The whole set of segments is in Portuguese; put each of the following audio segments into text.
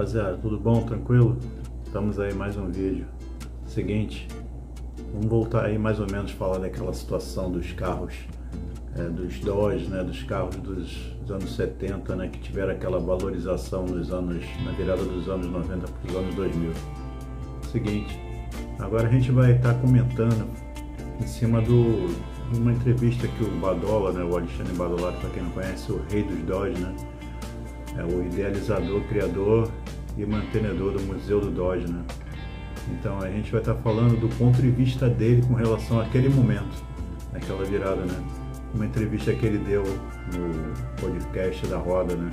rapaziada, tudo bom? Tranquilo? Estamos aí mais um vídeo. Seguinte, vamos voltar aí mais ou menos falar daquela situação dos carros, é, dos Dodge, né, dos carros dos, anos 70, né, que tiveram aquela valorização nos anos, na virada dos anos 90 para os anos 2000. Seguinte, agora a gente vai estar tá comentando em cima do uma entrevista que o Badola, né, o Alexandre Badola, para quem não conhece, o rei dos Dodge, né, é o idealizador, criador e mantenedor do Museu do Dodge, né? Então a gente vai estar falando do ponto de vista dele com relação àquele momento, naquela virada, né? Uma entrevista que ele deu no podcast da Roda, né?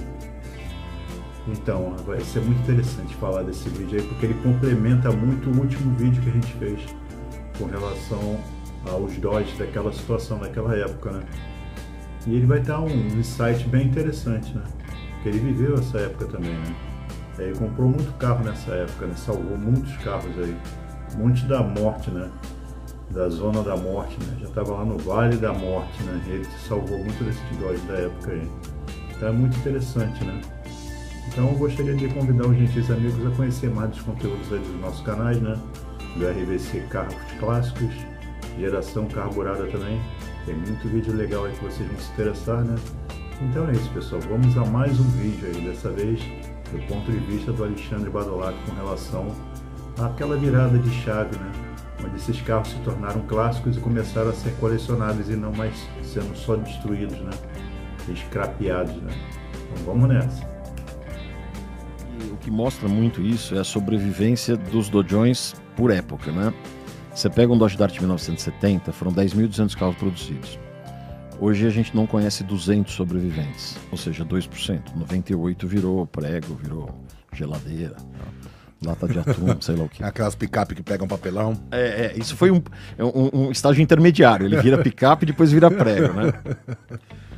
Então, vai ser muito interessante falar desse vídeo aí, porque ele complementa muito o último vídeo que a gente fez com relação aos Dodge daquela situação, daquela época, né? E ele vai dar um insight bem interessante, né? Porque ele viveu essa época também, né? Ele comprou muito carro nessa época, né? Salvou muitos carros aí. Monte da morte, né? Da zona da morte, né? Já estava lá no Vale da Morte, né? Ele salvou muito desse Dodge da época aí. Então é muito interessante, né? Então eu gostaria de convidar os gentis amigos a conhecer mais dos conteúdos aí dos nossos canais, né? Do RVC Carros Clássicos, Geração Carburada também. Tem muito vídeo legal aí que vocês vão se interessar, né? Então é isso, pessoal. Vamos a mais um vídeo aí, dessa vez do ponto de vista do Alexandre Badolato com relação àquela virada de chave, né? Onde esses carros se tornaram clássicos e começaram a ser colecionáveis e não mais sendo só destruídos, né? Escrapeados, né? Então vamos nessa. O que mostra muito isso é a sobrevivência dos dojões por época, né? Você pega um Dodge Dart 1970, foram 10.200 carros produzidos. Hoje a gente não conhece 200 sobreviventes, ou seja, 2%. 98 virou prego, virou geladeira, lata de atum, sei lá o que. Aquelas picape que pegam papelão. É, é isso foi um, um, um, estágio intermediário. Ele vira picape e depois vira prego, né?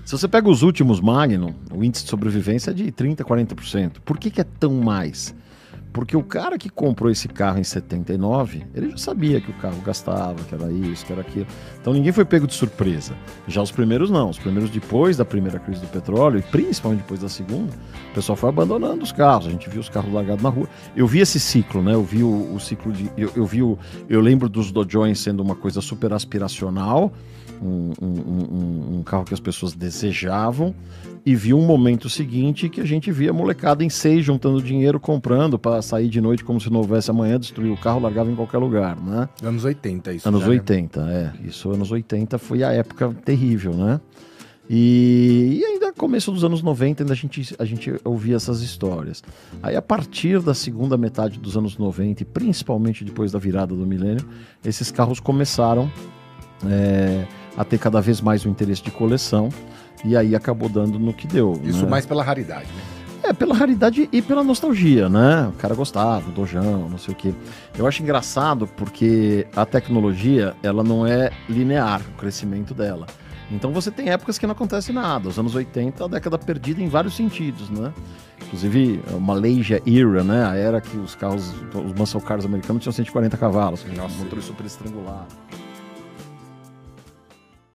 Se você pega os últimos Magnum, o índice de sobrevivência é de 30%, 40%. Por que, que é tão mais? Porque o cara que comprou esse carro em 79, ele já sabia que o carro gastava, que era isso, que era aquilo. Então ninguém foi pego de surpresa. Já os primeiros não. Os primeiros depois da primeira crise do petróleo, e principalmente depois da segunda, o pessoal foi abandonando os carros. A gente viu os carros largados na rua. Eu vi esse ciclo, né? Eu vi o, o ciclo de. Eu, eu, vi o. Eu lembro dos Dojões sendo uma coisa super aspiracional um, um, um, carro que as pessoas desejavam e vi um momento seguinte que a gente via molecada em seis juntando dinheiro, comprando para sair de noite como se não houvesse amanhã, destruir o carro, largava em qualquer lugar, né? Anos 80 isso. Anos já, 80, né? é. Isso, anos 80 foi a época terrível, né? E, e, ainda começo dos anos 90 ainda a gente, a gente ouvia essas histórias. Aí a partir da segunda metade dos anos 90 e principalmente depois da virada do milênio, esses carros começaram é, a ter cada vez mais o interesse de coleção e aí acabou dando no que deu. Isso né? mais pela raridade, né? É, pela raridade e pela nostalgia, né? O cara gostava, o dojão, não sei o quê. Eu acho engraçado porque a tecnologia, ela não é linear, o crescimento dela. Então você tem épocas que não acontece nada. Os anos 80, a década perdida em vários sentidos, né? Inclusive, uma Malaysia Era, né? A era que os carros, os muscle cars americanos tinham 140 cavalos. Nossa, motor super estrangulado.